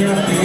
Gracias.